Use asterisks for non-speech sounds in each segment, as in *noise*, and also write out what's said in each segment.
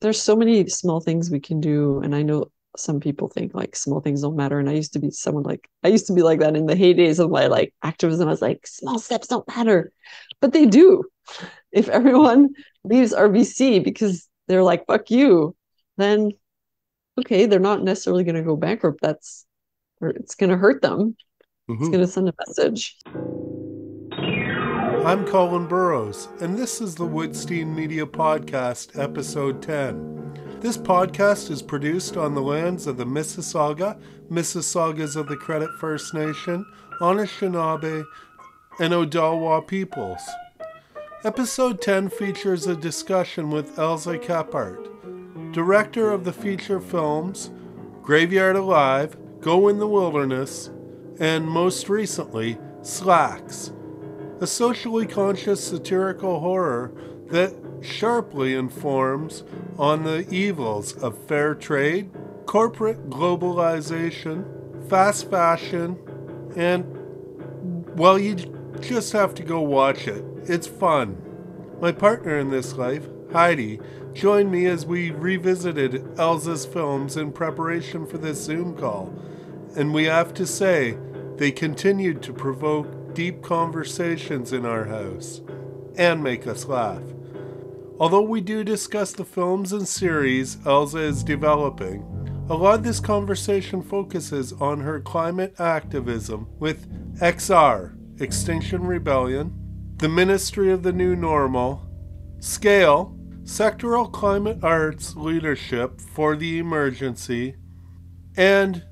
there's so many small things we can do and i know some people think like small things don't matter and i used to be someone like i used to be like that in the heydays of my like activism i was like small steps don't matter. But they do. If everyone leaves rbc because they're like fuck you then okay they're not necessarily going to go bankrupt. That's or it's going to hurt them. Mm-hmm. it's going to send a message I'm Colin Burrowes, and this is the Woodstein Media Podcast, Episode 10. This podcast is produced on the lands of the Mississauga, Mississaugas of the Credit First Nation, Anishinaabe, and Odawa peoples. Episode 10 features a discussion with Elza Kephart, director of the feature films Graveyard Alive, Go in the Wilderness, and most recently, Slaxx a socially conscious satirical horror that sharply informs on the evils of fair trade, corporate globalization, fast fashion, and, well, you just have to go watch it. It's fun. My partner in this life, Heidi, joined me as we revisited Elza's films in preparation for this Zoom call, and we have to say, they continued to provoke deep conversations in our house and make us laugh. Although we do discuss the films and series Elza is developing, a lot of this conversation focuses on her climate activism with XR, Extinction Rebellion, the Ministry of the New Normal, Scale, Sectoral Climate Arts Leadership for the Emergency, and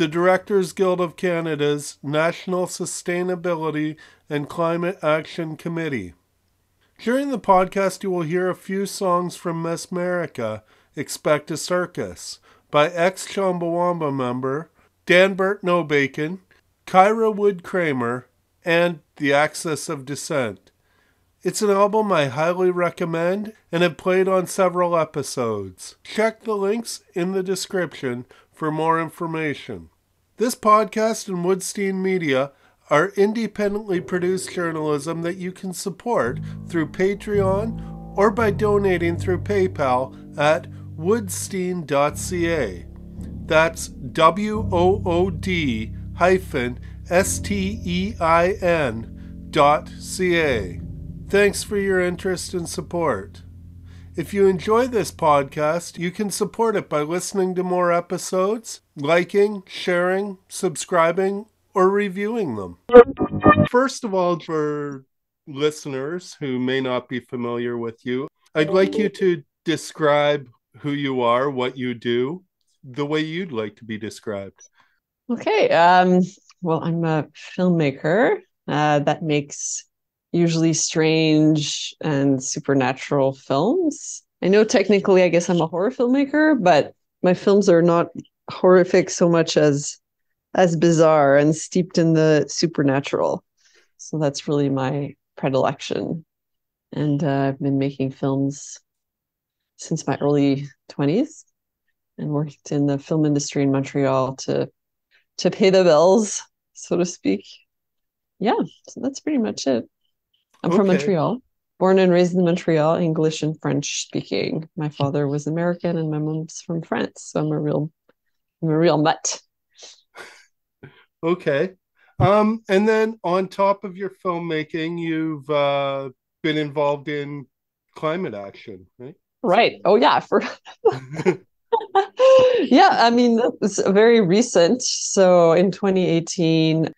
the Directors Guild of Canada's National Sustainability and Climate Action Committee. During the podcast, you will hear a few songs from Mesmerica, Expect a Circus, by ex Chumbawamba member Dan Danbert Nobacon, Kyra Wood Kramer, and The Axis of Dissent. It's an album I highly recommend and have played on several episodes. Check the links in the description for more information. This podcast and Woodstein Media are independently produced journalism that you can support through Patreon or by donating through PayPal at woodstein.ca. That's W O O D hyphen S T E I N dot C A. Thanks for your interest and support. If you enjoy this podcast, you can support it by listening to more episodes, liking, sharing, subscribing, or reviewing them. First of all, for listeners who may not be familiar with you, I'd like you to describe who you are, what you do, the way you'd like to be described. Okay. Um, well, I'm a filmmaker uh, that makes usually strange and supernatural films. I know technically, I guess I'm a horror filmmaker, but my films are not horrific so much as as bizarre and steeped in the supernatural. So that's really my predilection. And uh, I've been making films since my early 20s and worked in the film industry in Montreal to to pay the bills, so to speak. Yeah, so that's pretty much it. I'm okay. from Montreal, born and raised in Montreal, English and French speaking. My father was American and my mom's from France. So I'm a real, I'm a real mutt. *laughs* okay. Um, and then on top of your filmmaking, you've uh, been involved in climate action, right? Right. Oh yeah. For *laughs* yeah, I mean it's very recent. So in 2018,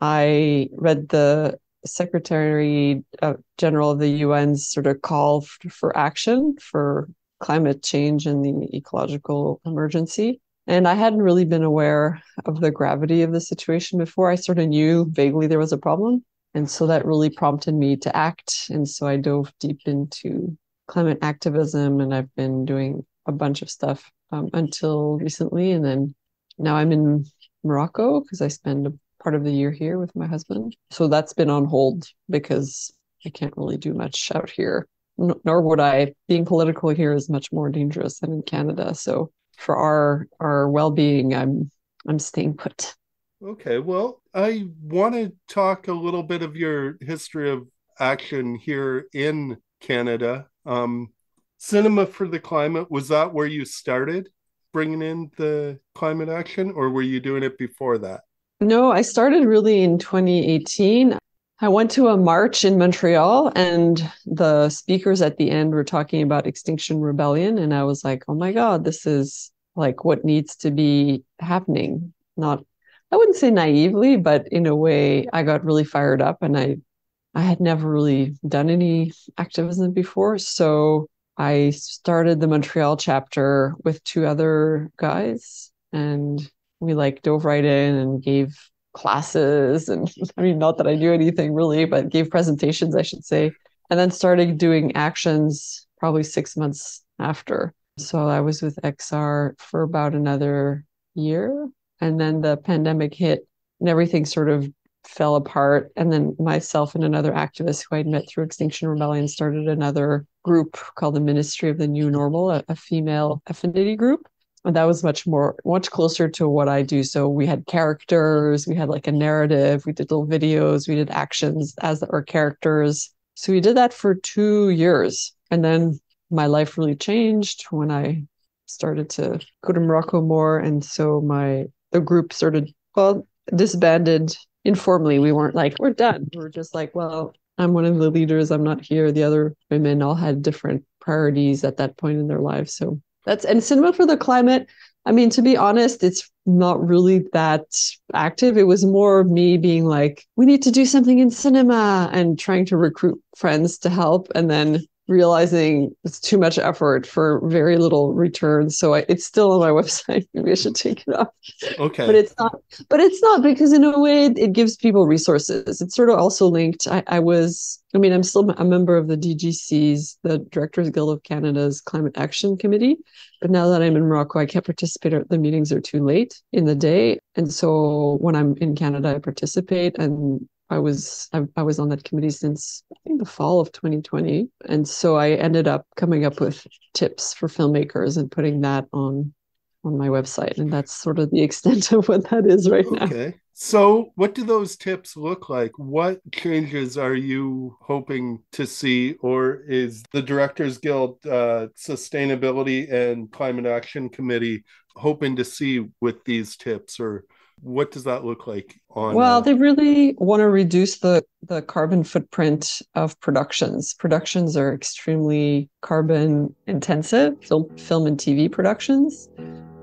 I read the Secretary uh, General of the UN's sort of call for action for climate change and the ecological emergency. And I hadn't really been aware of the gravity of the situation before. I sort of knew vaguely there was a problem. And so that really prompted me to act. And so I dove deep into climate activism and I've been doing a bunch of stuff um, until recently. And then now I'm in Morocco because I spend part of the year here with my husband. So that's been on hold because I can't really do much out here. N- nor would I. Being political here is much more dangerous than in Canada. So for our our well-being, I'm I'm staying put. Okay, well, I want to talk a little bit of your history of action here in Canada. Um, Cinema for the Climate, was that where you started bringing in the climate action, or were you doing it before that? No, I started really in 2018. I went to a march in Montreal, and the speakers at the end were talking about Extinction Rebellion. And I was like, oh my God, this is like what needs to be happening. Not, I wouldn't say naively, but in a way, I got really fired up and I I had never really done any activism before. So I started the Montreal chapter with two other guys and we like dove right in and gave classes and *laughs* I mean not that I knew anything really, but gave presentations, I should say, and then started doing actions probably six months after. So I was with XR for about another year. And then the pandemic hit and everything sort of fell apart. And then myself and another activist who I'd met through Extinction Rebellion started another group called the Ministry of the New Normal, a, a female affinity group. And that was much more, much closer to what I do. So we had characters, we had like a narrative, we did little videos, we did actions as our characters. So we did that for two years. And then my life really changed when I started to go to Morocco more. And so my the group sort of well disbanded informally. We weren't like, we're done. We we're just like, well, I'm one of the leaders. I'm not here. The other women all had different priorities at that point in their lives. So that's and cinema for the climate. I mean, to be honest, it's not really that active. It was more of me being like, we need to do something in cinema and trying to recruit friends to help. And then realizing it's too much effort for very little return. So I, it's still on my *laughs* website. Maybe I should take it off. Okay. But it's not. But it's not because in a way it gives people resources. It's sort of also linked. I, I was. I mean, I'm still a member of the DGC's, the Directors Guild of Canada's Climate Action Committee. But now that I'm in Morocco, I can't participate. The meetings are too late in the day, and so when I'm in Canada, I participate. And I was I, I, was on that committee since I think the fall of 2020, and so I ended up coming up with tips for filmmakers and putting that on on my website, and that's sort of the *laughs* extent of what that is right now. Okay. So, what do those tips look like? What changes are you hoping to see, or is the Directors Guild uh, Sustainability and Climate Action Committee hoping to see with these tips, or what does that look like on well uh... they really want to reduce the the carbon footprint of productions. Productions are extremely carbon intensive film, film and tv productions.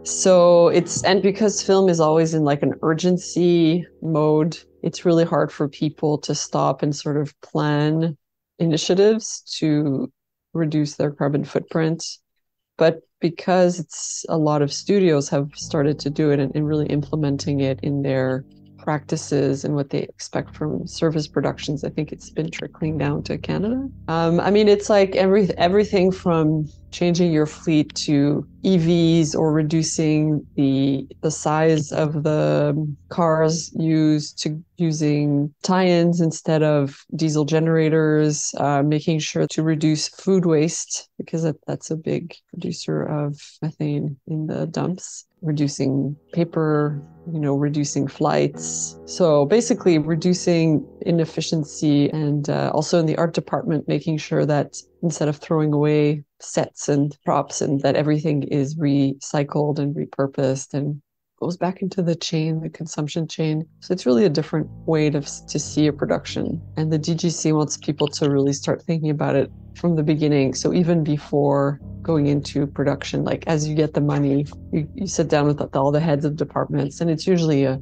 So it's and because film is always in like an urgency mode it's really hard for people to stop and sort of plan initiatives to reduce their carbon footprint. But because it's a lot of studios have started to do it and, and really implementing it in their practices and what they expect from service productions, I think it's been trickling down to Canada. Um, I mean, it's like every everything from changing your fleet to EVs or reducing the the size of the cars used to using tie-ins instead of diesel generators, uh, making sure to reduce food waste because that, that's a big producer of methane in the dumps reducing paper, you know, reducing flights. So basically, reducing inefficiency and uh, also in the art department, making sure that instead of throwing away sets and props, and that everything is recycled and repurposed and goes back into the chain, the consumption chain. So it's really a different way to, to see a production. And the DGC wants people to really start thinking about it from the beginning. So even before going into production, like as you get the money, you, you sit down with all the heads of departments, and it's usually a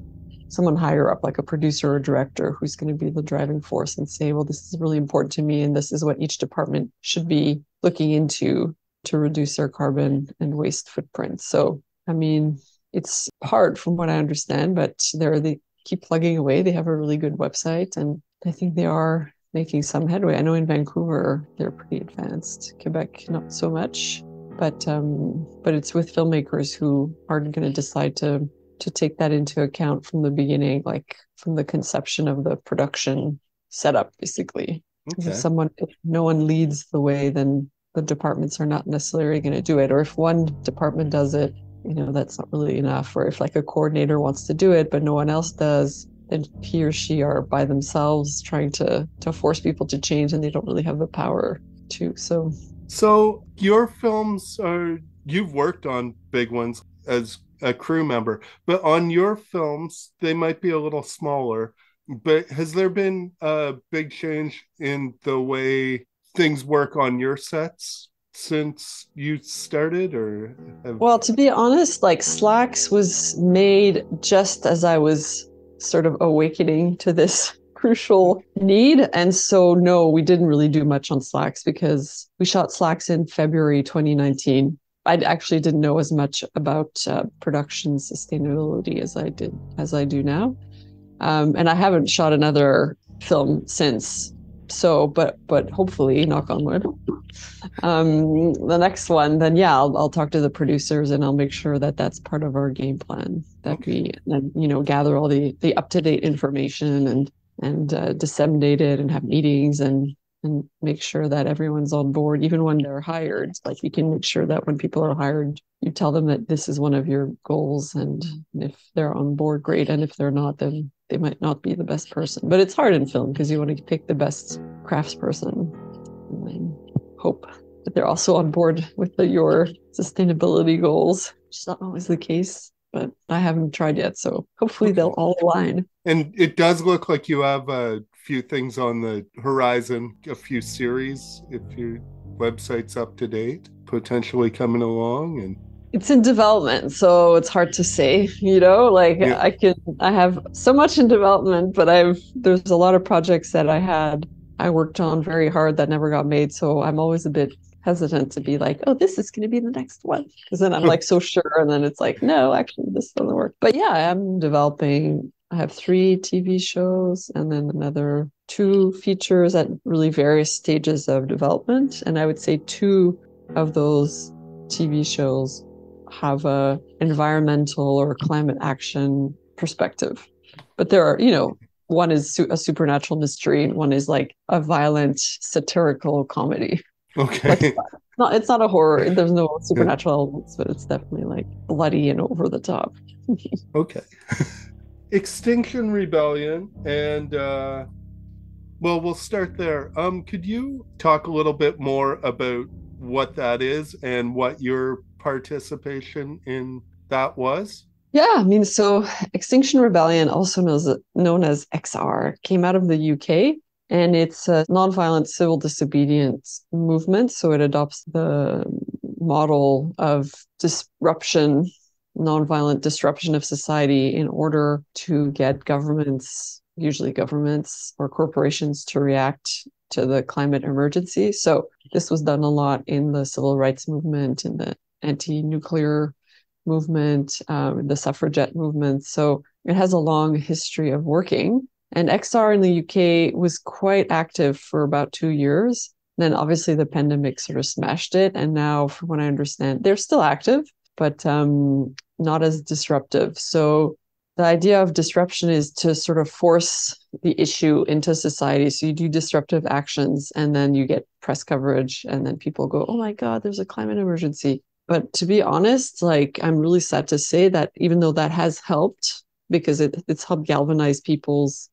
someone higher up, like a producer or director, who's going to be the driving force and say, well, this is really important to me, and this is what each department should be looking into to reduce their carbon and waste footprint. So, I mean, it's hard from what I understand, but they're they keep plugging away. They have a really good website, and I think they are making some headway. I know in Vancouver they're pretty advanced. Quebec not so much, but um, but it's with filmmakers who aren't going to decide to to take that into account from the beginning, like from the conception of the production setup, basically. Okay. If someone, if no one leads the way, then the departments are not necessarily going to do it. Or if one department does it, you know, that's not really enough. Or if like a coordinator wants to do it, but no one else does, then he or she are by themselves trying to to force people to change and they don't really have the power to. So So your films are you've worked on big ones as a crew member, but on your films they might be a little smaller. But has there been a big change in the way things work on your sets since you started or have... well to be honest like slaxx was made just as i was sort of awakening to this *laughs* crucial need and so no we didn't really do much on slaxx because we shot slaxx in february 2019 i actually didn't know as much about uh, production sustainability as i did as i do now. Um, and i haven't shot another film since. So but but hopefully knock on wood. Um the next one then yeah I'll, I'll talk to the producers and i'll make sure that that's part of our game plan that we and you know gather all the the up-to-date information and and uh, disseminate it and have meetings and and make sure that everyone's on board even when they're hired like you can make sure that when people are hired you tell them that this is one of your goals and if they're on board great and if they're not then they might not be the best person. But it's hard in film because you want to pick the best craftsperson and hope that they're also on board with the, your sustainability goals, which is not always the case. But I haven't tried yet, so hopefully they'll all align. And it does look like you have a few things on the horizon, a few series. If your website's up to date, potentially coming along, and it's in development so it's hard to say you know like yeah. i can i have so much in development but i've there's a lot of projects that i had i worked on very hard that never got made so i'm always a bit hesitant to be like oh this is going to be the next one because then i'm like so sure and then it's like no actually this doesn't work but yeah i'm developing i have three tv shows and then another two features at really various stages of development and i would say two of those tv shows have a environmental or climate action perspective. But there are, you know, one is su- a supernatural mystery, and one is like a violent satirical comedy. Okay. Like, not, it's not a horror. There's no supernatural elements, but it's definitely like bloody and over the top. *laughs* okay. *laughs* Extinction Rebellion and uh well, we'll start there. Um, could you talk a little bit more about what that is and what your participation in that was? Yeah, I mean, so Extinction Rebellion, also known known as XR, came out of the UK and it's a nonviolent civil disobedience movement. So it adopts the model of disruption, nonviolent disruption of society in order to get governments, usually governments or corporations, to react to the climate emergency. So this was done a lot in the civil rights movement, in the anti-nuclear movement, um, the suffragette movement. So it has a long history of working. And XR in the UK was quite active for about two years. Then obviously the pandemic sort of smashed it. And now, from what I understand, they're still active, but um, not as disruptive. So the idea of disruption is to sort of force the issue into society. So you do disruptive actions and then you get press coverage, and then people go, oh my God, there's a climate emergency. But to be honest, like I'm really sad to say that even though that has helped because it, it's helped galvanize people's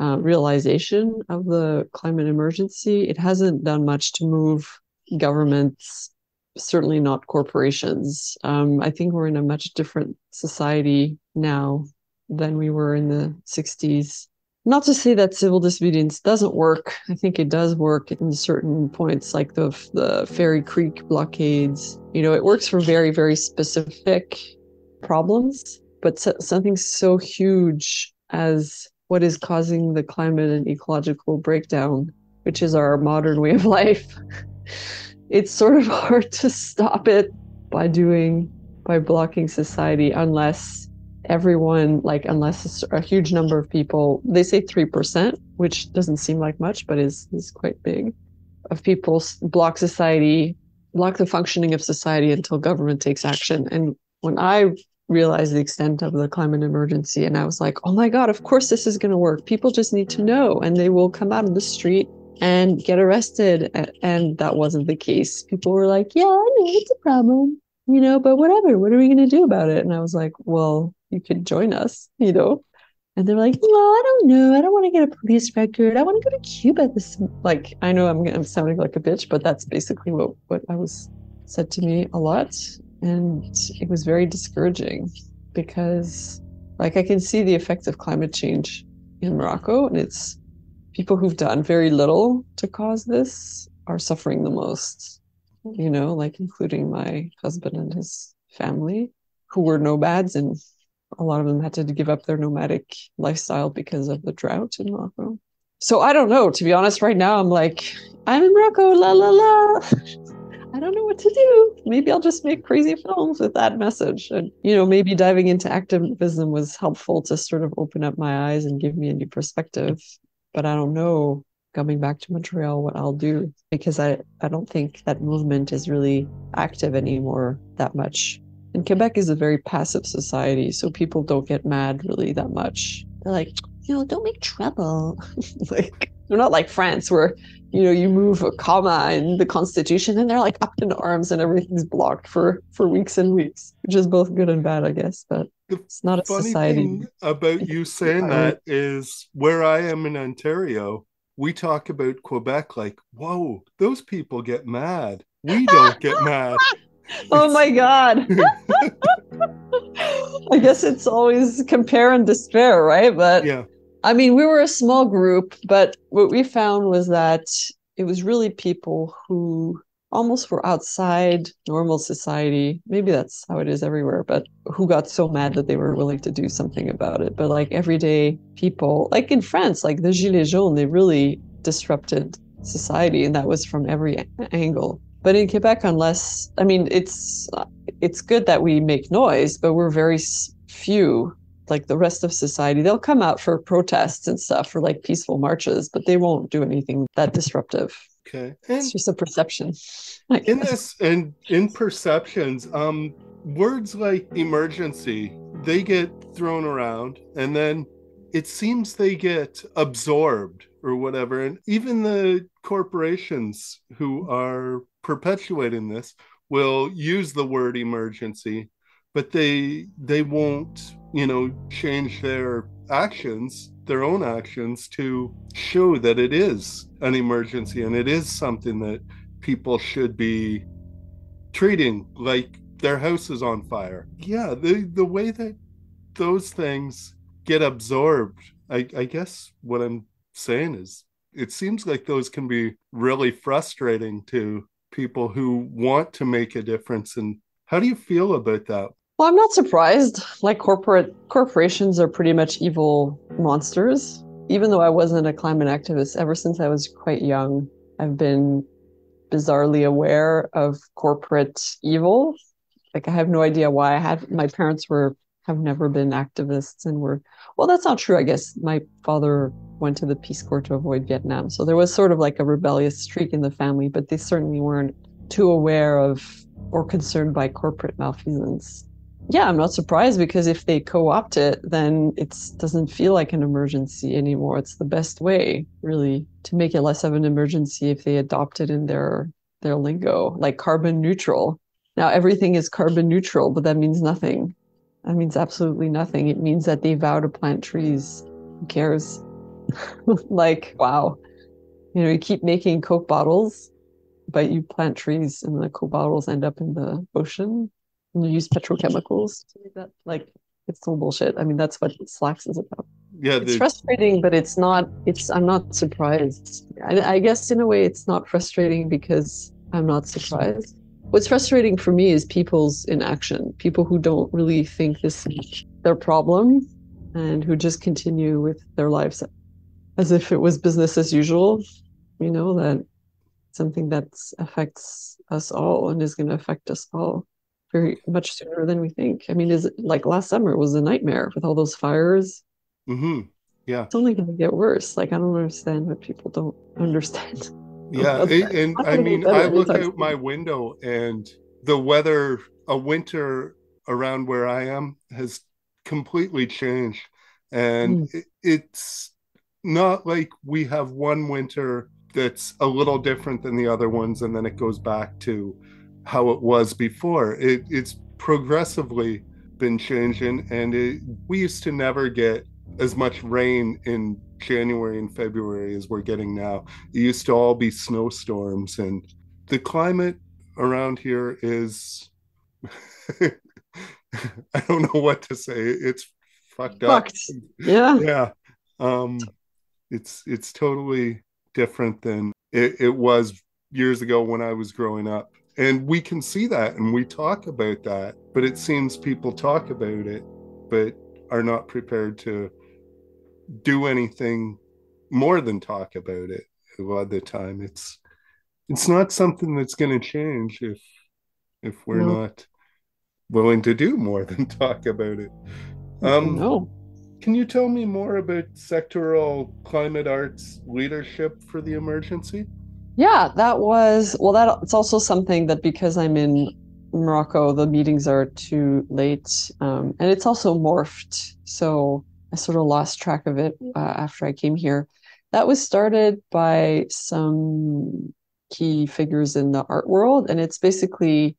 uh, realization of the climate emergency, it hasn't done much to move governments, certainly not corporations. Um, I think we're in a much different society now than we were in the 60s not to say that civil disobedience doesn't work. I think it does work in certain points, like the the Fairy Creek blockades. You know, it works for very very specific problems, but so, something so huge as what is causing the climate and ecological breakdown, which is our modern way of life. *laughs* it's sort of *laughs* hard to stop it by doing by blocking society unless everyone, like, unless a huge number of people, they say 3%, which doesn't seem like much, but is, is quite big, of people block society, block the functioning of society until government takes action. And when I realized the extent of the climate emergency, and I was like, oh my God, of course this is going to work. People just need to know, and they will come out on the street and get arrested. And that wasn't the case. People were like, yeah, I know it's a problem, you know, but whatever. What are we going to do about it? And I was like, well, you could join us, you know? And they're like, well, I don't know. I don't want to get a police record. I want to go to Cuba. This like I know I'm I'm sounding like a bitch, but that's basically what what I was said to me a lot, and it was very discouraging because like I can see the effects of climate change in Morocco, and it's people who've done very little to cause this are suffering the most. You know, like including my husband and his family, who were nomads, and a lot of them had to give up their nomadic lifestyle because of the drought in Morocco. So I don't know. To be honest, right now I'm like, I'm in Morocco, la la la. *laughs* I don't know what to do. Maybe I'll just make crazy films with that message. And, you know, maybe diving into activism was helpful to sort of open up my eyes and give me a new perspective. But I don't know coming back to Montreal what I'll do because I, I don't think that movement is really active anymore that much. And Quebec is a very passive society, so people don't get mad really that much. They're like, you know, don't make trouble. *laughs* like they're not like France where you know you move a comma in the constitution and they're like up in arms and everything's blocked for for weeks and weeks which is both good and bad i guess but the it's not a society thing about *laughs* you saying that is where i am in ontario we talk about quebec like whoa those people get mad. We don't get *laughs* mad. Oh my god. *laughs* I guess it's always compare and despair right? But yeah I mean, we were a small group, but what we found was that it was really people who almost were outside normal society. Maybe that's how it is everywhere, but who got so mad that they were willing to do something about it. But like everyday people, like in France, like the Gilets jaunes, they really disrupted society, and that was from every angle. But in Quebec, unless I mean, it's it's good that we make noise, but we're very few like the rest of society. They'll come out for protests and stuff for like peaceful marches, but they won't do anything that disruptive. Okay. And it's just a perception. *laughs* In this and in perceptions, um words like emergency, they get thrown around and then it seems they get absorbed or whatever. And even the corporations who are perpetuating this will use the word emergency, but they they won't you know, change their actions, their own actions, to show that it is an emergency and it is something that people should be treating like their house is on fire. Yeah, the the way that those things get absorbed, I, I guess what I'm saying is it seems like those can be really frustrating to people who want to make a difference. And how do you feel about that? Well, I'm not surprised. Like corporate corporations are pretty much evil monsters. Even though I wasn't a climate activist, ever since I was quite young, I've been bizarrely aware of corporate evil. Like I have no idea why I had my parents were have never been activists and were well that's not true I guess my father went to the Peace Corps to avoid Vietnam so there was sort of like a rebellious streak in the family but they certainly weren't too aware of or concerned by corporate malfeasance yeah, I'm not surprised because if they co-opt it, then it doesn't feel like an emergency anymore. It's the best way, really, to make it less of an emergency if they adopt it in their their lingo, like carbon neutral. Now everything is carbon neutral, but that means nothing. That means absolutely nothing. It means that they vow to plant trees. Who cares? *laughs* like, wow. You know, you keep making Coke bottles, but you plant trees and the Coke bottles end up in the ocean use petrochemicals to make that like it's all bullshit. I mean, that's what Slaxx is about. Yeah, it's frustrating, but it's not. It's I'm not surprised. I, I guess in a way, it's not frustrating because I'm not surprised. What's frustrating for me is people's inaction. People who don't really think this is their problem, and who just continue with their lives as if it was business as usual. You know that something that affects us all and is going to affect us all very much sooner than we think. I mean, is it like last summer was a nightmare with all those fires? Mm-hmm. Yeah. It's only going to get worse. Like, I don't understand what people don't understand. *laughs* Yeah. and, and I mean, I look out my window and the weather, a winter around where I am has completely changed. And mm. it, it's not like we have one winter that's a little different than the other ones and then it goes back to how it was before. It, it's progressively been changing, and it, we used to never get as much rain in January and February as we're getting now. It used to all be snowstorms, and the climate around here is *laughs* I don't know what to say. It's fucked, fucked. up. Yeah. Yeah. Um it's it's totally different than it, it was years ago when I was growing up. And we can see that and we talk about that, but it seems people talk about it but are not prepared to do anything more than talk about it a lot of the time. It's it's not something that's going to change if if we're no. not willing to do more than *laughs* talk about it. Um, no. Can you tell me more about sectoral climate arts leadership for the emergency? Yeah, that was well. That it's also something that because I'm in Morocco, the meetings are too late, um, and it's also morphed. So I sort of lost track of it uh, after I came here. That was started by some key figures in the art world, and it's basically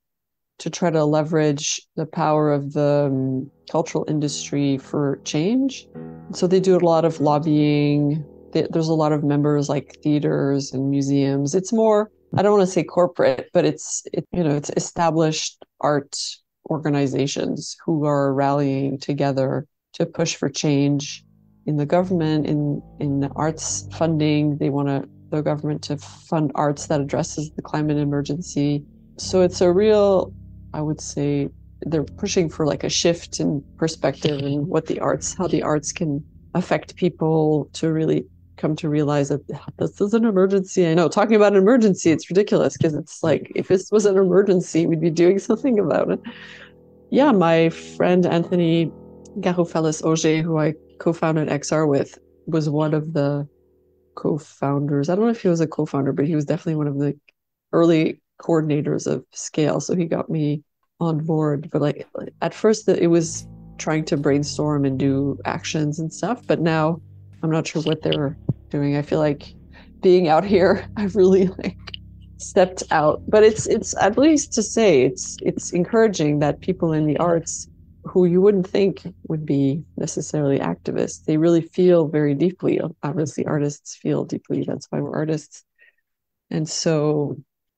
to try to leverage the power of the um, cultural industry for change. So they do a lot of lobbying. They, there's a lot of members like theaters and museums. It's more I don't want to say corporate, but it's it, you know it's established art organizations who are rallying together to push for change in the government in in arts funding. They want to the government to fund arts that addresses the climate emergency. So it's a real, I would say, they're pushing for like a shift in perspective and what the arts, how the arts can affect people to really come to realize that this is an emergency. I know talking about an emergency, it's ridiculous because it's like if this was an emergency, we'd be doing *laughs* something about it. Yeah, my friend Anthony Garoufelis Auger, who I co-founded XR with, was one of the co-founders. I don't know if he was a co-founder, but he was definitely one of the early coordinators of Scale. So he got me on board. But like at first, it was trying to brainstorm and do actions and stuff. But now I'm not sure what they're doing. I feel like being out here, *laughs* I've really like stepped out. But it's it's at least to say it's it's encouraging that people in the arts who you wouldn't think would be necessarily activists, they really feel very deeply. Obviously, artists feel deeply. That's why we're artists. And so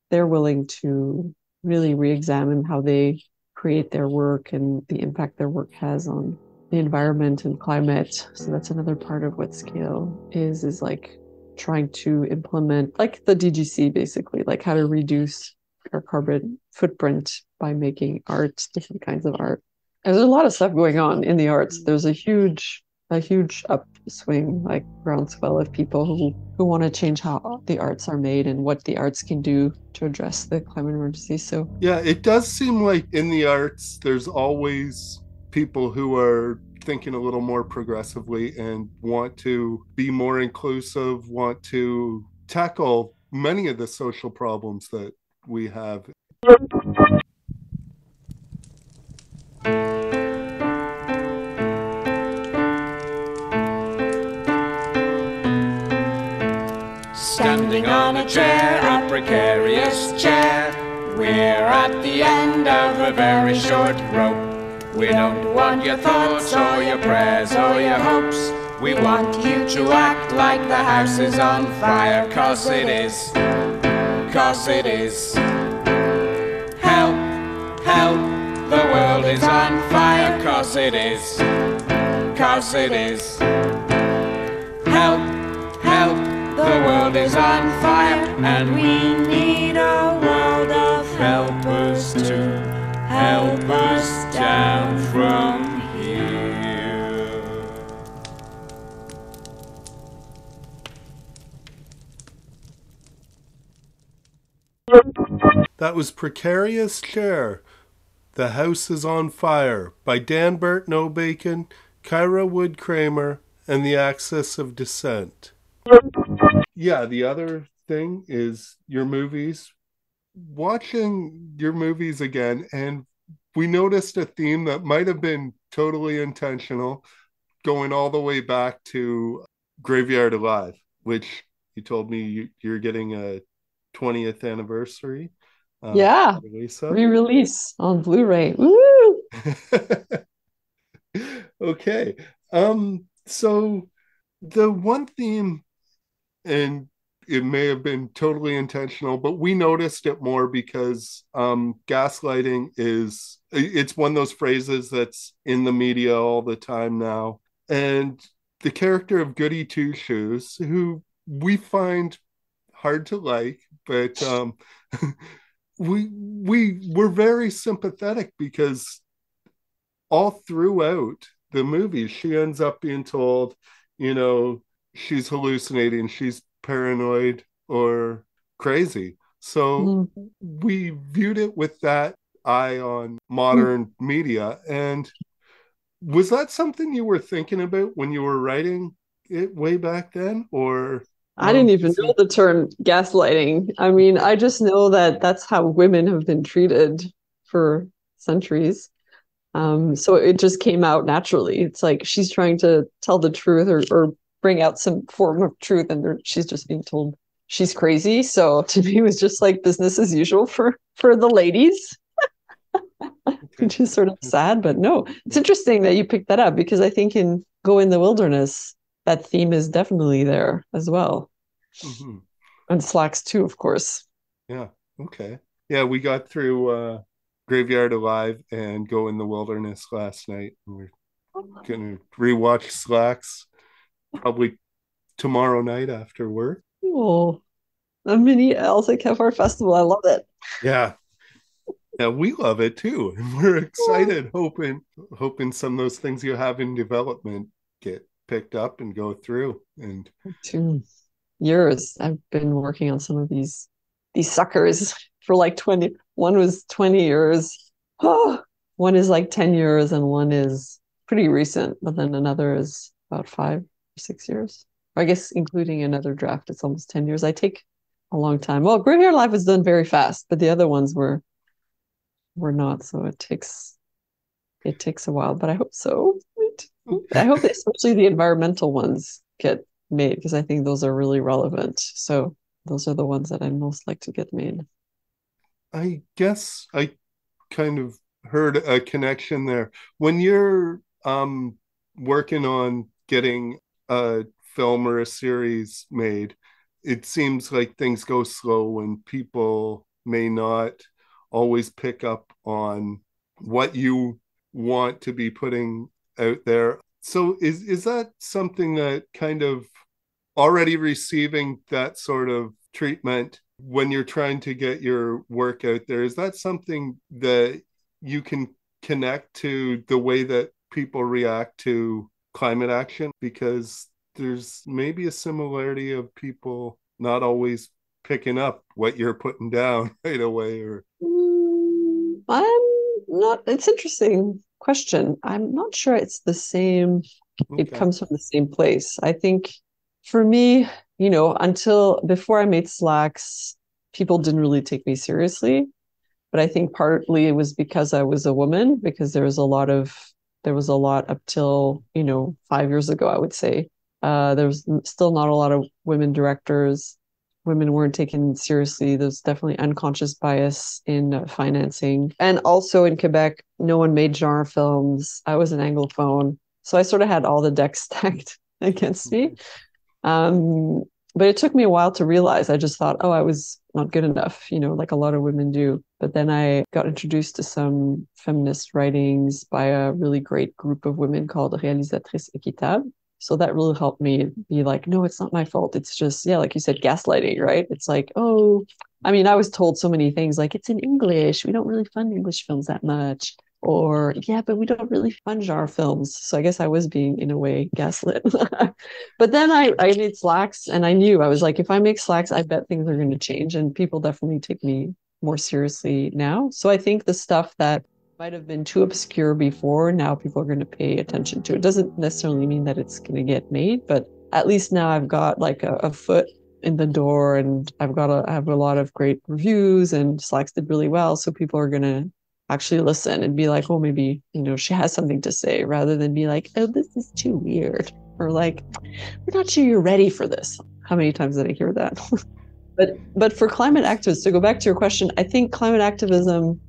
they're willing to really re-examine how they create their work and the impact their work has on the environment and climate. So that's another part of what scale is, is like trying to implement like the DGC basically, like how to reduce our carbon footprint by making art, different kinds of art. And there's a lot of stuff going on in the arts. There's a huge a huge upswing, like groundswell of people who, who want to change how the arts are made and what the arts can do to address the climate emergency. So yeah, it does seem like in the arts there's always people who are thinking a little more progressively and want to be more inclusive, want to tackle many of the social problems that we have. Standing on a chair, a precarious chair, we're at the end of a very short rope. We don't want your thoughts or your prayers or your hopes. We want you to act like the house is on fire, cause it is. Cause it is. Help, help, the world is on fire, cause it is. Cause it is. Help, help, the world is on fire, and we need a world of helpers down from here. That was Precarious Chair. The House is on Fire by Danbert Nobacon, Kyra Wood Kramer, and the Axis of Dissent. Yeah, the other thing is your movies. Watching your movies again and we noticed a theme that might have been totally intentional, going all the way back to Graveyard Alive, which you told me you, are getting a 20th anniversary. Uh, yeah, re-release on Blu-ray. Woo! *laughs* okay. Um, so the one theme, and it may have been totally intentional, but we noticed it more because um, gaslighting is it's one of those phrases that's in the media all the time now. And the character of Goody Two Shoes, who we find hard to like, but um, *laughs* we we were very sympathetic because all throughout the movie, she ends up being told, you know, she's hallucinating, she's paranoid or crazy. So mm-hmm. we viewed it with that eye on modern mm-hmm. media. And was that something you were thinking about when you were writing it way back then? Or I didn't even know the term gaslighting. I mean, I just know that that's how women have been treated for centuries. Um, so it just came out naturally. It's like she's trying to tell the truth or, or bring out some form of truth, and she's just being told she's crazy. So *laughs* to me, it was just like business as usual for for the ladies, *laughs* which is sort of sad. But no, it's interesting that you picked that up because I think in Go in the Wilderness, that theme is definitely there as well, mm-hmm. and Slaxx too, of course. Yeah. Okay. Yeah, we got through. uh Graveyard Alive and Go in the Wilderness last night. and We're gonna rewatch Slaxx probably tomorrow night after work. Oh, a mini Elza Kephart festival. I love it. Yeah. Yeah, we love it too. And *laughs* we're excited, hoping hoping some of those things you have in development get picked up and go through. And two years I've been working on some of these these suckers *laughs* for like 20 one was 20 years oh, *sighs* one is like 10 years and one is pretty recent but then another is about five six years? I guess including another draft it's almost 10 years. I take a long time. Well graveyard alive was done very fast but the other ones were were not so it takes it takes a while but i hope so. I hope *laughs* especially the environmental ones get made because i think those are really relevant. So those are the ones that i most like to get made. I guess I kind of heard a connection there. When you're um, working on getting a film or a series made, it seems like things go slow and people may not always pick up on what you want to be putting out there. So is is that something that kind of already receiving that sort of treatment when you're trying to get your work out there is that something that you can connect to the way that people react to climate action because there's maybe a similarity of people not always picking up what you're putting down *laughs* right away or mm, i'm not it's interesting question i'm not sure it's the same okay. it comes from the same place i think for me you know, until before I made slaxx, people didn't really take me seriously. But I think partly it was because I was a woman, because there was a lot of there was a lot up till you know five years ago. I would say uh, there was still not a lot of women directors. Women weren't taken seriously. There's definitely unconscious bias in uh, financing, and also in Quebec, no one made genre films. I was an anglophone, so I sort of had all the decks *laughs* stacked against me. Um, but it took me a while to realize i just thought oh i was not good enough you know like a lot of women do. But then i got introduced to some feminist writings by a really great group of women called réalisatrices équitables so that really helped me be like no it's not my fault. It's just yeah like you said gaslighting right? It's like oh i mean i was told so many things like it's in english. We don't really fund english films that much or yeah but we don't really fund our films. So i guess i was being in a way gaslit. *laughs* But then i i made slaxx and i knew i was like if i make slaxx i bet things are going to change and people definitely take me more seriously now. So i think the stuff that might have been too obscure before now people are going to pay attention to it. Doesn't necessarily mean that it's going to get made but at least now i've got like a, a foot in the door and i've got a I have a lot of great reviews and slaxx did really well. So people are going to actually listen and be like, oh, maybe, you know, she has something to say rather than be like, oh, this is too weird. Or like, we're not sure you're ready for this. How many times did I hear that? *laughs* but but for climate activists, to go back to your question, I think climate activism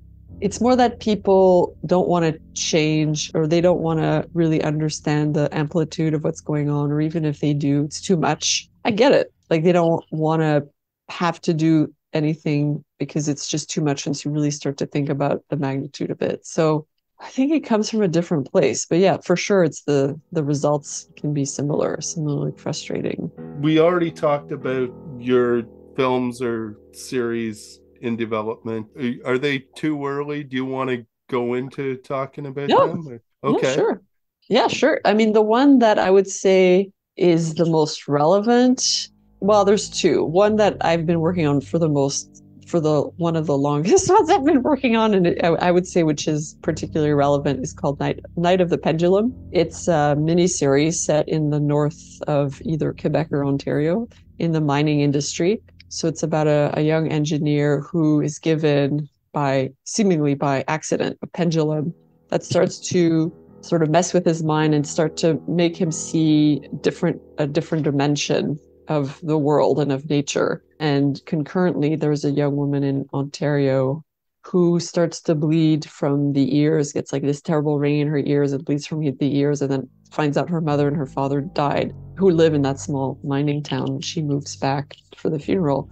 it's more that people don't want to change or they don't want to really understand the amplitude of what's going on or even if they do it's too much i get it like they don't want to have to do anything because it's just too much once you really start to think about the magnitude of it so i think it comes from a different place but yeah for sure it's the the results can be similar similarly frustrating we already talked about your films or series in development. Are they too early? Do you want to go into talking about no. them? Okay. Yeah, sure. Yeah, sure. I mean, the one that I would say is the most relevant. Well, there's two. One that I've been working on for the most, for the one of the longest *laughs* ones I've been working on, and I, I would say which is particularly relevant is called Night Night of the Pendulum. It's a mini series set in the north of either Quebec or Ontario in the mining industry. So it's about a, a young engineer who is given by seemingly by accident a pendulum that starts to sort of mess with his mind and start to make him see different a different dimension of the world and of nature. And concurrently, there's a young woman in Ontario who starts to bleed from the ears, gets like this terrible ring in her ears, and bleeds from the ears, and then finds out her mother and her father died, who live in that small mining town. She moves back for the funeral.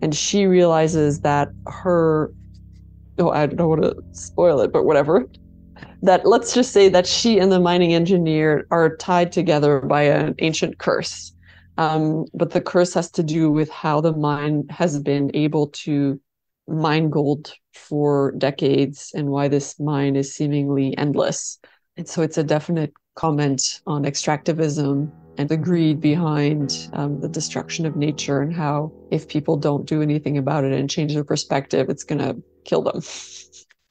And she realizes that her, oh, I don't want to spoil it, but whatever. That let's just say that she and the mining engineer are tied together by an ancient curse. Um, but the curse has to do with how the mine has been able to mine gold for decades and why this mine is seemingly endless. And so it's a definite comment on extractivism and the greed behind um, the destruction of nature and how if people don't do anything about it and change their perspective, it's going to kill them.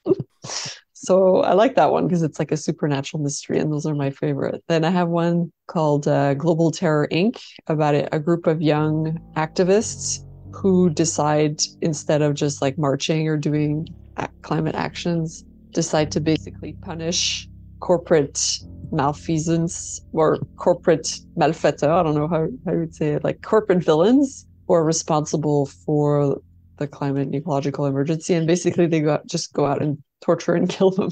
*laughs* so I like that one because it's like a supernatural mystery, and those are my favorite. Then I have one called uh, Global Terror Inc. about it, a group of young activists who decide instead of just like marching or doing climate actions, decide to basically punish corporate malfeasance or corporate malfaiteur. I don't know how, you would say it, like corporate villains who are responsible for the climate and ecological emergency. And basically, they go out, just go out and torture and kill them.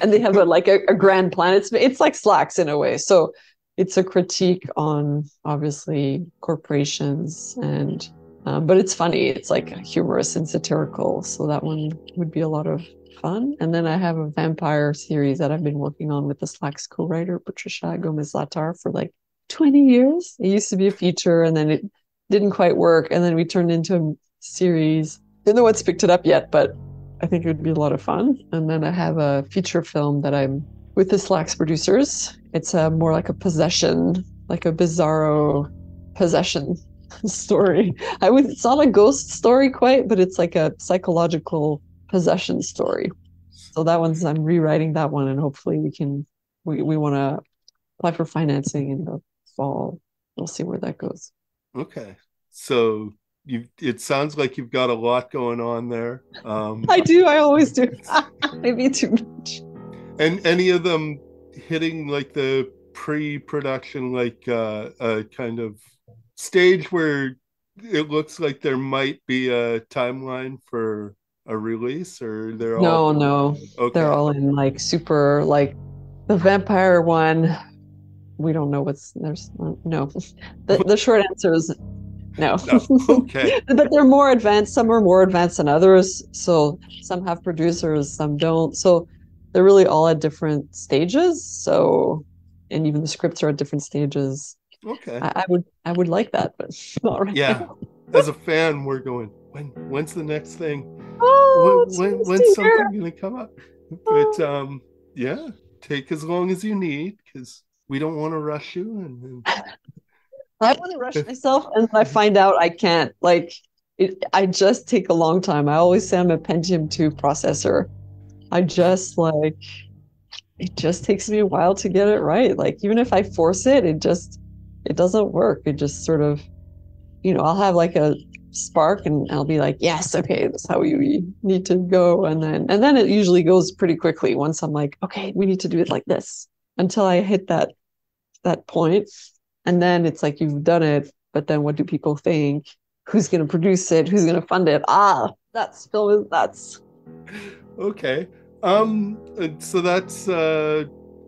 and they have a, like a, a grand plan. It's it's like Slaxx in a way. So it's a critique on obviously corporations and um, but it's funny. It's like humorous and satirical. So that one would be a lot of fun. And then i have a vampire series that i've been working on with the Slaxx co-writer patricia gomez zlatar for like 20 years. It used to be a feature and then it didn't quite work. And then we turned into a series. No one's picked it up yet but i think it would be a lot of fun and then i have a feature film that i'm with the Slaxx producers it's a more like a possession, like a bizarro possession *laughs* story. I would it's not a ghost story quite, but it's like a psychological possession story. So that one's I'm rewriting that one and hopefully we can we, we want to apply for financing in the fall. We'll see where that goes. Okay. So you it sounds like you've got a lot going on there. Um I do, I always do. *laughs* Maybe too much. And any of them hitting like the pre-production like uh, a kind of stage where it looks like there might be a timeline for a release or they're no all... no okay. they're all in like super like the vampire one we don't know what's there's no the, the short answer is no, no. okay *laughs* but they're more advanced some are more advanced than others so some have producers some don't so they're really all at different stages. So, and even the scripts are at different stages. Okay. I, I would I would like that, but *laughs* not right Yeah. As a fan, we're going. When when's the next thing? *laughs* Oh, when, when when's something gonna come up? But um, yeah, take as long as you need because we don't want to rush you. And, and... I want to rush myself, and I *laughs* find out I can't. Like, it, I just take a long time. I always say I'm a Pentium two processor I just like it just takes me a while to get it right. Like even if I force it, it just it doesn't work. It just sort of, you know, I'll have like a spark and I'll be like, yes, okay, that's how we need to go. And then and then it usually goes pretty quickly once I'm like, okay, we need to do it like this until I hit that that point. And then it's like you've done it, but then what do people think? Who's gonna produce it? Who's gonna fund it? Ah, that's Film That's. Okay. Um. So that's uh,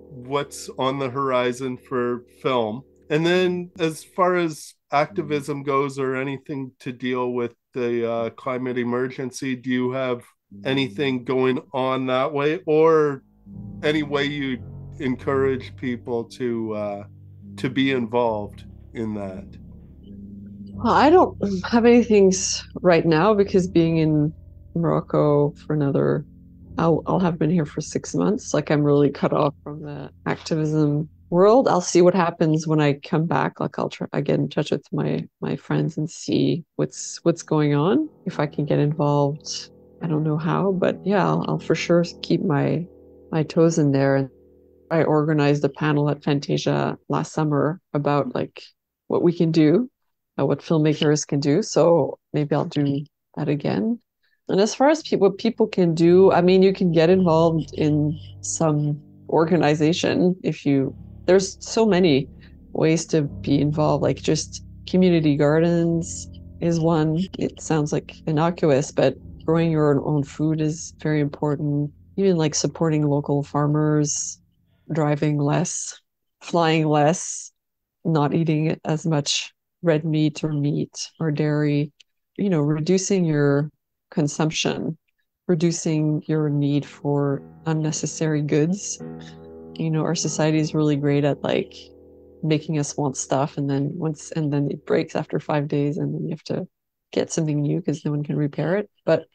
what's on the horizon for film, and then as far as activism goes, or anything to deal with the uh, climate emergency, do you have anything going on that way, or any way you encourage people to uh, to be involved in that? Well, I don't have anything right now because being in Morocco for another, I'll, I'll have been here for six months. Like I'm really cut off from the activism world. I'll see what happens when I come back. Like I'll try I get in touch with my my friends and see what's what's going on. If I can get involved, I don't know how, but yeah, I'll, I'll for sure keep my my toes in there. And I organized a panel at Fantasia last summer about like what we can do uh, what filmmakers can do. So maybe I'll do that again. And as far as people, what people can do, I mean, you can get involved in some organization if you. There's so many ways to be involved, like just community gardens is one. It sounds like innocuous, but growing your own food is very important. Even like supporting local farmers, driving less, flying less, not eating as much red meat or meat or dairy, you know, reducing your consumption, reducing your need for unnecessary goods. You know, our society is really great at like making us want stuff and then once and then it breaks after 5 days and then you have to get something new because no one can repair it. But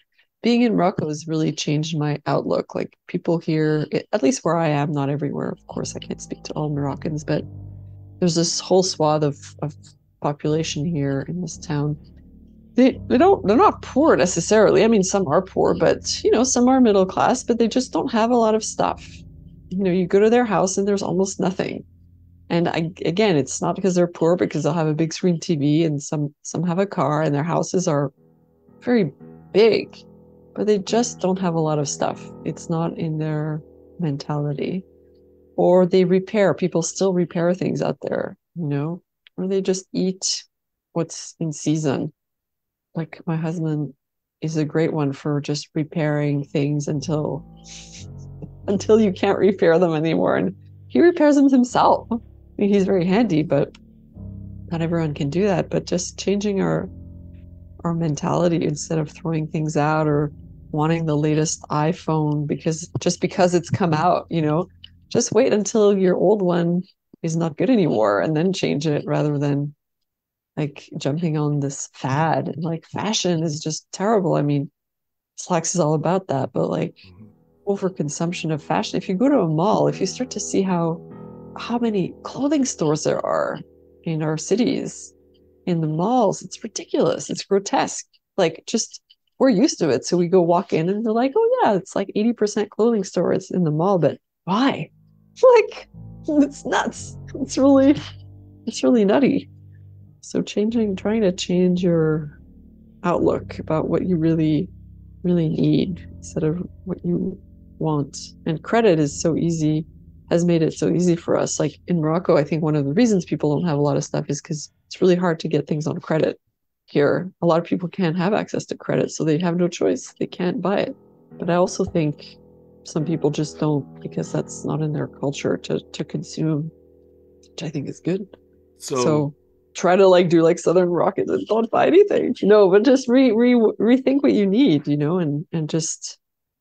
being in Morocco has really changed my outlook. Like people here, at least where I am, not everywhere. Of course, I can't speak to all Moroccans, but there's this whole swath of, of population here in this town. They they don't they're not poor necessarily. I mean some are poor but you know some are middle class but they just don't have a lot of stuff. You know you go to their house and there's almost nothing. And I, again it's not because they're poor because they'll have a big screen tv and some some have a car and their houses are very big but they just don't have a lot of stuff it's not in their mentality or they repair people still repair things out there you know or they just eat what's in season. Like my husband is a great one for just repairing things until until you can't repair them anymore. And he repairs them himself. I mean, he's very handy, but not everyone can do that. But just changing our our mentality instead of throwing things out or wanting the latest iPhone because just because it's come out, you know, just wait until your old one is not good anymore and then change it rather than like jumping on this fad. And like fashion is just terrible. I mean Slaxx is all about that but like mm-hmm. overconsumption of fashion. If you go to a mall if you start to see how how many clothing stores there are in our cities in the malls it's ridiculous. It's grotesque. Like just we're used to it so we go walk in and they're like oh yeah it's like 80% clothing stores in the mall but why *laughs* like it's nuts. It's really, it's really nutty. So changing, trying to change your outlook about what you really, really need instead of what you want. And credit is so easy, has made it so easy for us. Like in Morocco, I think one of the reasons people don't have a lot of stuff is because it's really hard to get things on credit here. A lot of people can't have access to credit, so they have no choice. They can't buy it. But I also think some people just don't because that's not in their culture to to consume which i think is good so, so try to like do like southern rockets and don't buy anything no but just re, re rethink what you need you know and and just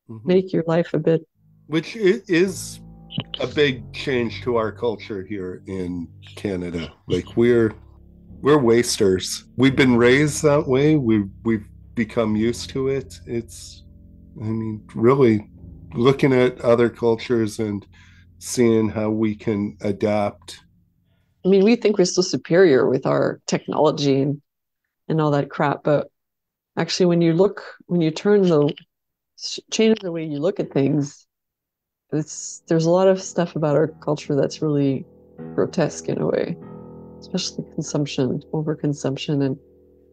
mm-hmm. make your life a bit which is a big change to our culture here in canada like we're we're wasters. We've been raised that way. We've we've become used to it. It's i mean really looking at other cultures and seeing how we can adapt. I mean, we think we're still superior with our technology and, and all that crap, but actually, when you look, when you turn the change the way you look at things, it's there's a lot of stuff about our culture that's really grotesque in a way, especially consumption, overconsumption, and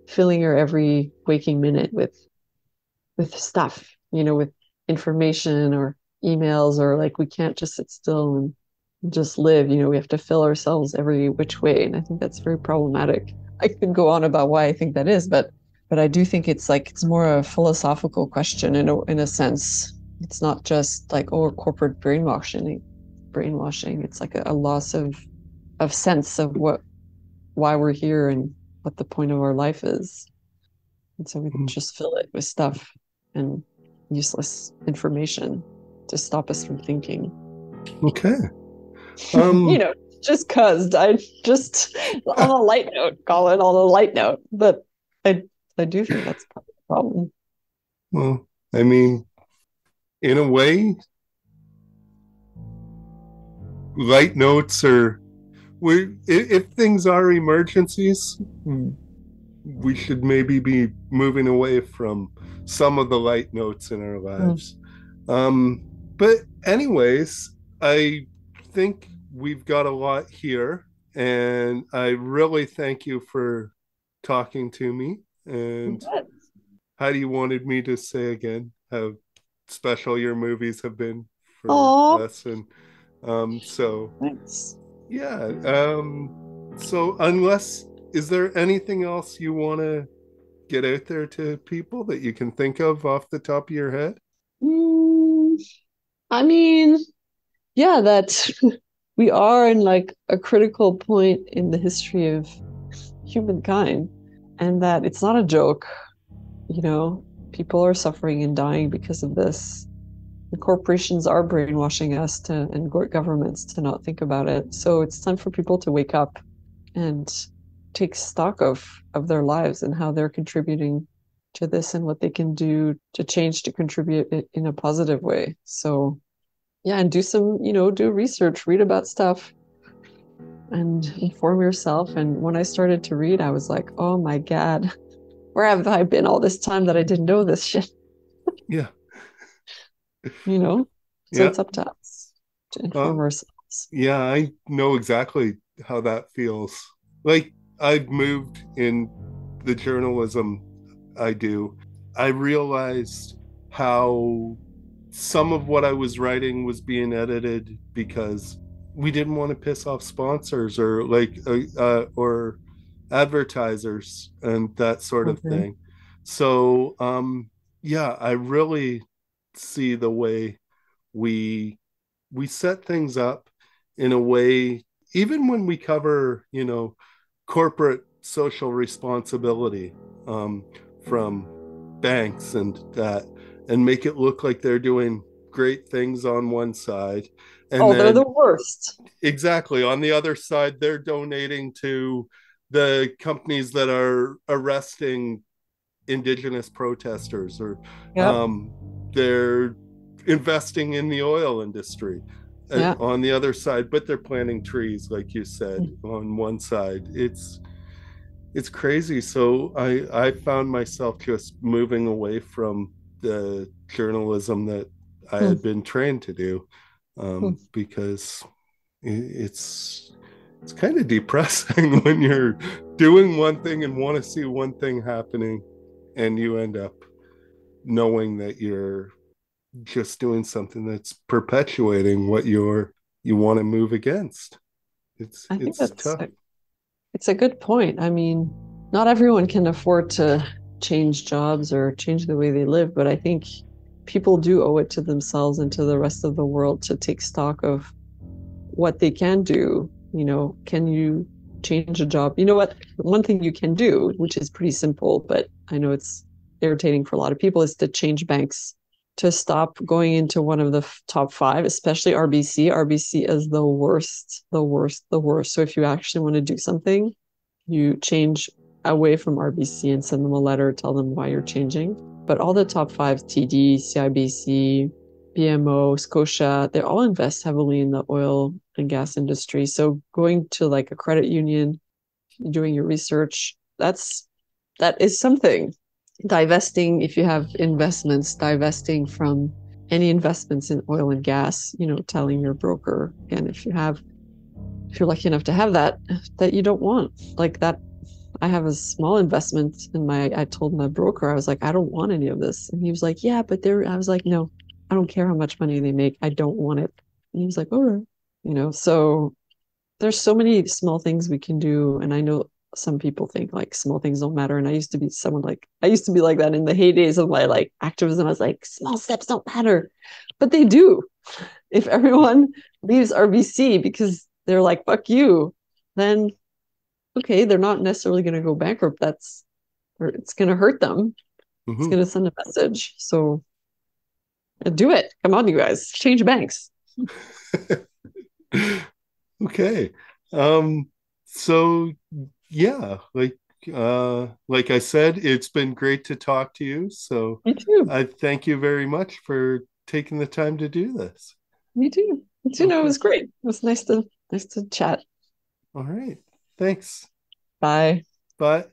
filling your every waking minute with with stuff, you know, with information or emails or like we can't just sit still and just live you know we have to fill ourselves every which way and i think that's very problematic i could go on about why i think that is but but I do think it's like it's more a philosophical question in a in a sense. It's not just like oh corporate brainwashing, brainwashing. It's like a, a loss of of sense of what why we're here and what the point of our life is. And so we can just fill it with stuff and useless information to stop us from thinking. Okay. *laughs* Um, you know, just cause I just on a light note, call it on a light note. But I I do think that's part of the problem. Well, I mean, in a way, light notes are we if, if things are emergencies, we should maybe be moving away from some of the light notes in our lives. Mm. Um, but anyways, I think we've got a lot here, and I really thank you for talking to me. And how do you wanted me to say again how special your movies have been for Aww. us? And um, so thanks. Yeah. Um, so unless is there anything else you want to get out there to people that you can think of off the top of your head? Mm, I mean, yeah, that *laughs* we are in like a critical point in the history of humankind, and that it's not a joke. You know, people are suffering and dying because of this. Corporations are brainwashing us to and governments to not think about it. So it's time for people to wake up and take stock of of their lives and how they're contributing to this and what they can do to change to contribute in a positive way. So yeah and do some you know do research read about stuff and inform yourself. And when i started to read i was like oh my god *laughs* where have i been all this time that i didn't know this shit? Yeah you know so yeah. it's up to us to inform ourselves yeah i know exactly how that feels like I've moved in the journalism I do, I realized how some of what I was writing was being edited because we didn't want to piss off sponsors or like uh, uh, or advertisers and that sort of okay. thing. So um, yeah, I really see the way we we set things up in a way even when we cover you know corporate social responsibility um, from banks and that and make it look like they're doing great things on one side and oh then, they're the worst exactly on the other side they're donating to the companies that are arresting indigenous protesters or yep. um, they're investing in the oil industry yeah. on the other side but they're planting trees like you said mm-hmm. on one side it's it's crazy so i i found myself just moving away from the journalism that i mm. had been trained to do um, mm. because it's it's kind of depressing *laughs* when you're doing one thing and want to see one thing happening and you end up knowing that you're just doing something that's perpetuating what you're you want to move against. It's I it's tough. A, it's a good point. I mean, not everyone can afford to change jobs or change the way they live, but I think people do owe it to themselves and to the rest of the world to take stock of what they can do. You know, can you change a job? You know what? One thing you can do, which is pretty simple, but I know it's irritating for a lot of people, is to change banks to stop going into one of the f- top five, especially RBC. RBC is the worst, the worst, the worst. So if you actually want to do something, you change away from RBC and send them a letter, tell them why you're changing. But all the top five, TD, CIBC, BMO, Scotia, they all invest heavily in the oil and gas industry. So going to like a credit union, doing your research, that's that is something divesting if you have investments divesting from any investments in oil and gas you know telling your broker and if you have if you're lucky enough to have that that you don't want like that i have a small investment in my i told my broker i was like i don't want any of this. And he was like yeah but there i was like no i don't care how much money they make i don't want it. And he was like right you know so there's so many small things we can do and i know some people think like small things don't matter. And I used to be someone like I used to be like that in the heydays of my like activism. I was like, small steps don't matter. But they do. *laughs* If everyone leaves RBC because they're like, fuck you, then okay, they're not necessarily gonna go bankrupt. That's or it's gonna hurt them. Mhm. It's gonna send a message. So uh, do it. Come on, you guys. Change banks. *laughs* okay. Um so yeah, like uh like I said, it's been great to talk to you. So Me too. I thank you very much for taking the time to do this. Me too. Me too. No, it was great. It was nice to nice to chat. All right. Thanks. Bye. Bye.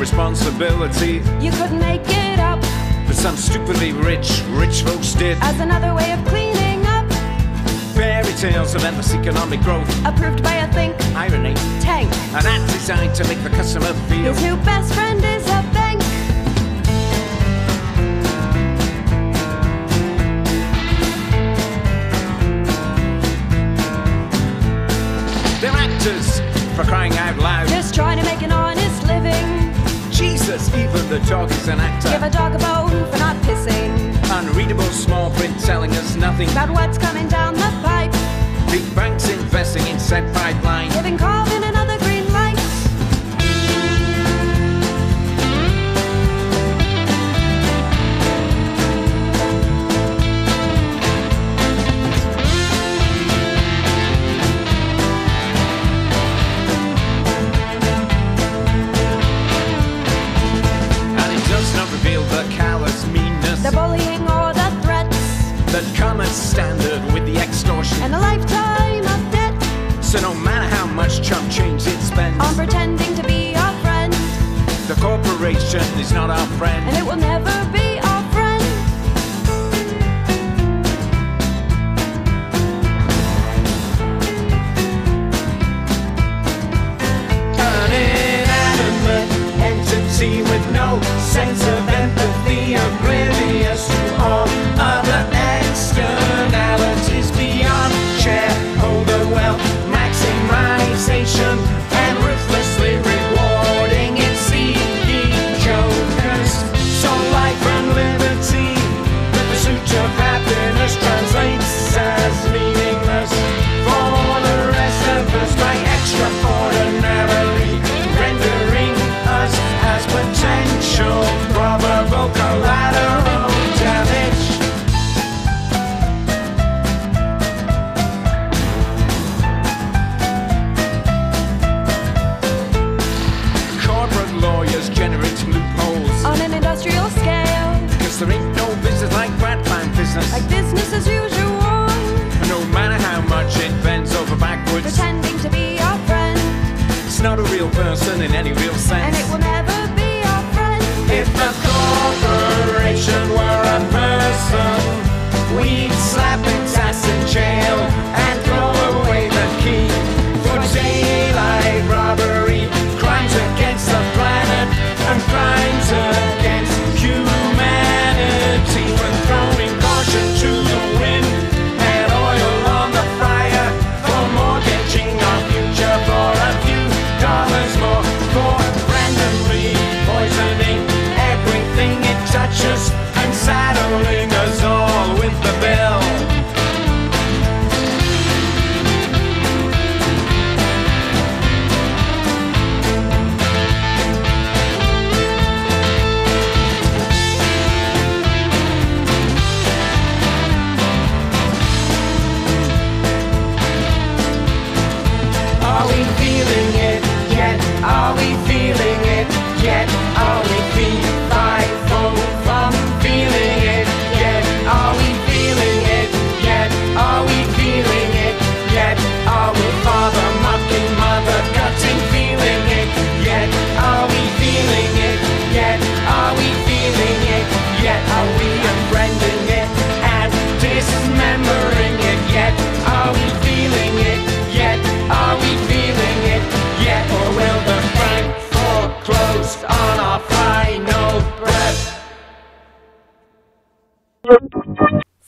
Responsibility You couldn't make it up But some stupidly rich, rich folks did. as another way of cleaning up. Fairy tales of endless economic growth, Approved by a think irony, tank. and that's designed to make the customer feel. His new best friend is a bank. They're actors for crying out loud. Just trying to make an honest. Jesus, even the dog is an actor. Give a dog a bone for not pissing. Unreadable small print telling us nothing. About what's coming down the pipe. Big banks investing in said pipeline.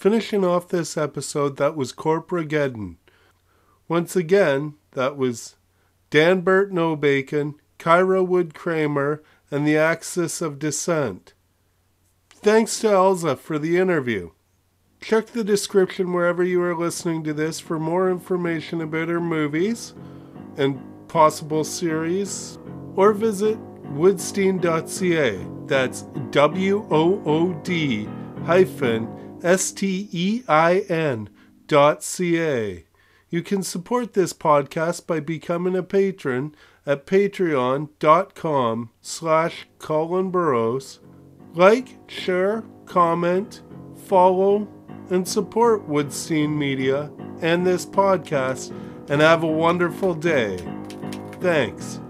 Finishing off this episode, that was Corporageddon. Once again, that was Danbert Nobacon, Kyra Wood Kramer, and the Axis of Dissent. Thanks to Elza for the interview. Check the description wherever you are listening to this for more information about her movies and possible series, or visit woodstein.ca. That's W O O D hyphen S T E I N dot C A. You can support this podcast by becoming a patron at patreon.com slash Colin Burrowes. Like, share, comment, follow, and support Woodstein Media and this podcast, and have a wonderful day. Thanks.